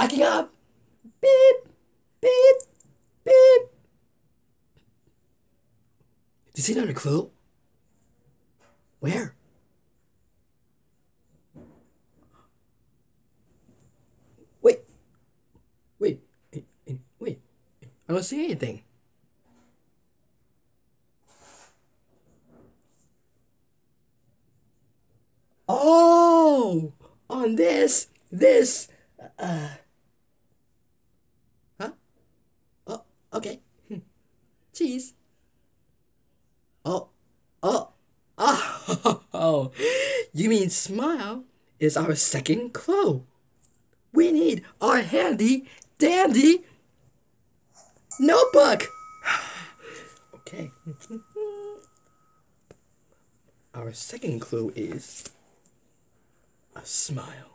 Backing up. Beep, beep, beep. Do you see another clue? Where? Wait. Wait. Wait. I don't see anything. Oh! On this, this, uh. Huh? Oh, okay. Cheese. Oh, oh, oh, oh. You mean smile is our second clue. We need our handy dandy notebook. Okay. Our second clue is a smile.